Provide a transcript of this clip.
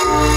Oh,